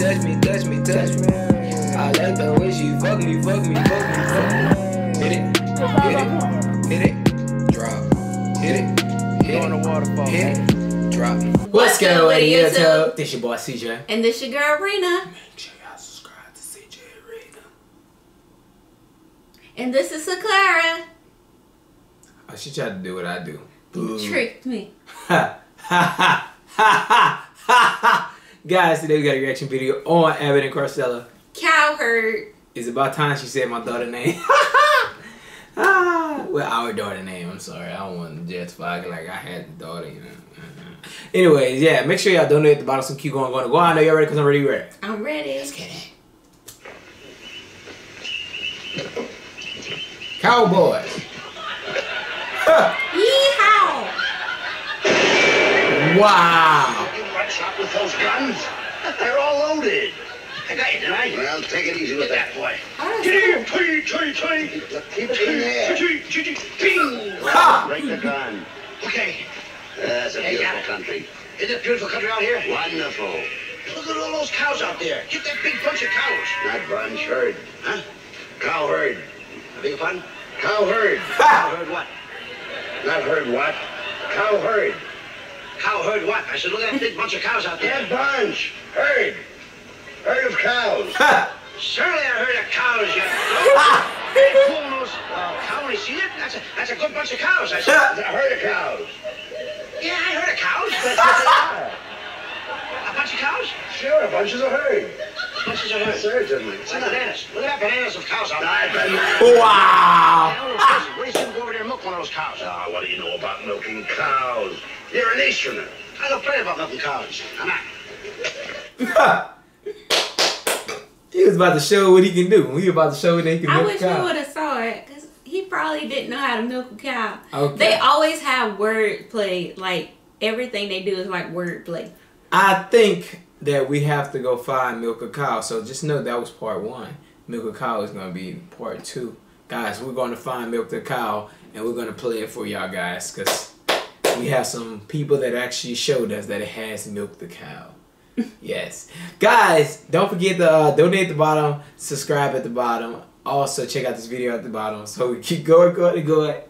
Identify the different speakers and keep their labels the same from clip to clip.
Speaker 1: touch me, touch me, touch me. I like the way she fuck me, fuck me, fuck me, fuck me. Hit it, hit it, hit it, drop. Hit it, hit
Speaker 2: Going to
Speaker 1: it,
Speaker 2: waterfall.
Speaker 1: hit it, drop.
Speaker 3: What's good with
Speaker 4: YouTube?
Speaker 3: YouTube? This your boy CJ.
Speaker 4: And this your girl Rina.
Speaker 3: Make sure y'all subscribe to CJ Arena.
Speaker 4: And this is Clara.
Speaker 3: Oh, she tried to do what I do.
Speaker 4: You tricked me.
Speaker 3: Ha ha ha ha ha ha. Guys, today we got a reaction video on Abbott and Costello.
Speaker 4: Cowherd.
Speaker 3: It's about time she said my daughter name. ah, well, our daughter name. I'm sorry. I don't want to justify it like I had the daughter. You know. Mhm. Anyways, yeah. Make sure y'all donate at the bottom. Some keep going, going. Go. I know y'all ready because I'm ready. Ready.
Speaker 4: I'm ready.
Speaker 3: Let's get it. Cowboys.
Speaker 4: Yeehaw.
Speaker 3: Wow.
Speaker 5: You shot with those guns? They're all loaded. I got you tonight. Well, take it easy with that boy. Get in!
Speaker 4: that's
Speaker 5: Tree, tree, tree! Keep it in there. Tree, tree, tree, Bing!
Speaker 3: Ha!
Speaker 5: Break the gun. Okay. That's a
Speaker 6: Hey,
Speaker 5: beautiful
Speaker 6: yeah.
Speaker 5: country.
Speaker 6: Isn't it beautiful country out here?
Speaker 5: Wonderful.
Speaker 6: Look at all those cows out there. Get that big bunch of cows.
Speaker 5: Not bunch, herd.
Speaker 6: Huh?
Speaker 5: Cow herd.
Speaker 6: I beg your pardon?
Speaker 5: Cow herd.
Speaker 6: Cow
Speaker 3: Ha!
Speaker 6: herd what?
Speaker 5: Not herd what? Cow herd.
Speaker 6: Cow herd what? I said, look at that big bunch of cows out there.
Speaker 5: Not bunch. Herd. Herd of cows.
Speaker 3: Ha!
Speaker 6: Certainly I heard of cows, you
Speaker 3: Ha!
Speaker 6: Hey, pulling those uh, cow, you see it? That's a, that's a good bunch of cows. I said,
Speaker 5: A herd of cows.
Speaker 6: yeah, I heard of cows.
Speaker 5: That's what they are.
Speaker 6: A bunch of cows?
Speaker 5: Sure, a bunch is a herd.
Speaker 6: Bunches of herds.
Speaker 5: Certainly.
Speaker 6: It's like bananas. Look at that bananas of cows out there.
Speaker 3: Wow.
Speaker 6: Now, listen, What do you say go over there and milk one of those cows?
Speaker 5: Ah, what do you know about milking cows? You're an Easterner.
Speaker 6: I don't plenty about milking cows. I'm not.
Speaker 3: He was about to show what he can do. We about to show what he can
Speaker 4: I
Speaker 3: milk
Speaker 4: wish
Speaker 3: a cow.
Speaker 4: we would have saw it because he probably didn't know how to milk a cow.
Speaker 3: Okay.
Speaker 4: They always have wordplay. Like everything they do is like wordplay.
Speaker 3: I think that we have to go find milk a cow. So just know that was part one. Milk a cow is gonna be part two. Guys, we're gonna find milk the cow and we're gonna play it for y'all guys because we have some people that actually showed us that it has milk the cow. yes. Guys, don't forget to uh, donate at the bottom, subscribe at the bottom. Also check out this video at the bottom. So we keep going, going, and going.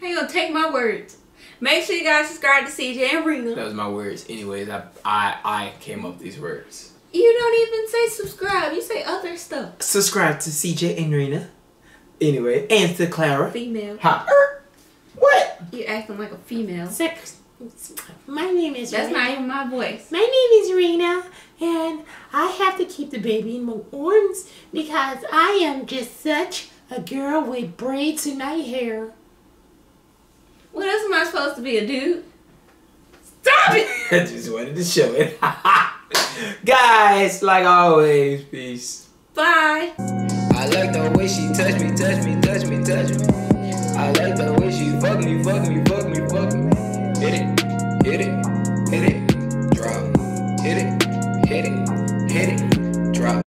Speaker 4: How you gonna take my words? Make sure you guys subscribe to CJ and
Speaker 3: Rina.
Speaker 4: That
Speaker 3: was my words. Anyways, I I, I came up with these words.
Speaker 4: You don't even say subscribe. You say other stuff.
Speaker 3: subscribe to CJ and Rina. Anyway, and to Clara.
Speaker 4: Female.
Speaker 3: Ha. er, What?
Speaker 4: You acting like a female.
Speaker 7: Sex. My name is
Speaker 4: That's
Speaker 7: Rina.
Speaker 4: not even my voice.
Speaker 7: My name is Rina, and I have to keep the baby in my arms because I am just such a girl with braids in my hair.
Speaker 4: What else am I supposed to be, a dude? Stop it!
Speaker 3: I just wanted to show it. Guys, like always, peace.
Speaker 4: Bye.
Speaker 1: I like the way she touch me, touch me, touch me, touch me. I like the way she fuck me, fuck me, fuck me, fuck me. Hit it, hit it, hit it, drop. Hit it, hit it, hit it, drop.